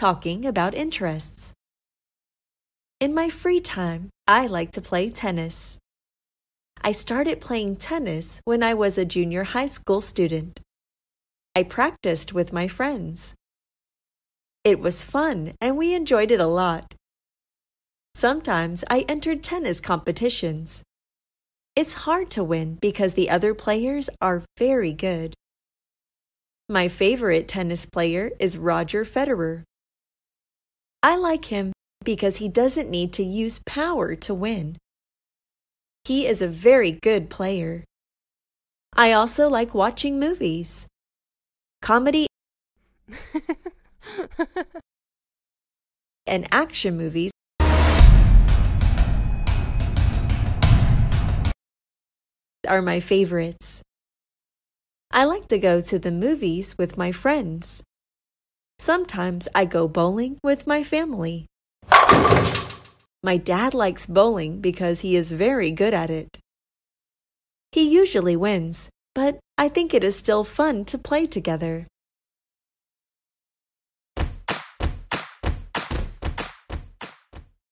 talking about interests. In my free time, I like to play tennis. I started playing tennis when I was a junior high school student. I practiced with my friends. It was fun and we enjoyed it a lot. Sometimes I entered tennis competitions. It's hard to win because the other players are very good. My favorite tennis player is Roger Federer. I like him because he doesn't need to use power to win. He is a very good player. I also like watching movies. Comedy and action movies are my favorites. I like to go to the movies with my friends. Sometimes I go bowling with my family. My dad likes bowling because he is very good at it. He usually wins, but I think it is still fun to play together.